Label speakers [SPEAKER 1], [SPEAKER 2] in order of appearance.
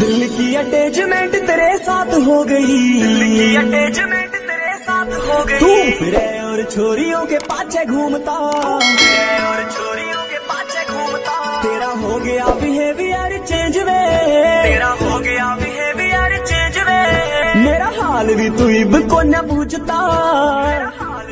[SPEAKER 1] दिल की अटैचमेंट तेरे साथ हो गई। दिल की अटैचमेंट तेरे साथ हो गई। तू फिरे और छोरियों के पाचे घूमता। फिरे और छोरियों के पाचे घूमता। तेरा हो गया बिहेवियर चेंज वे तेरा हो गया बिहेवियर चेंज वे मेरा हाल भी तू इब को न पूछता। मेरा हाल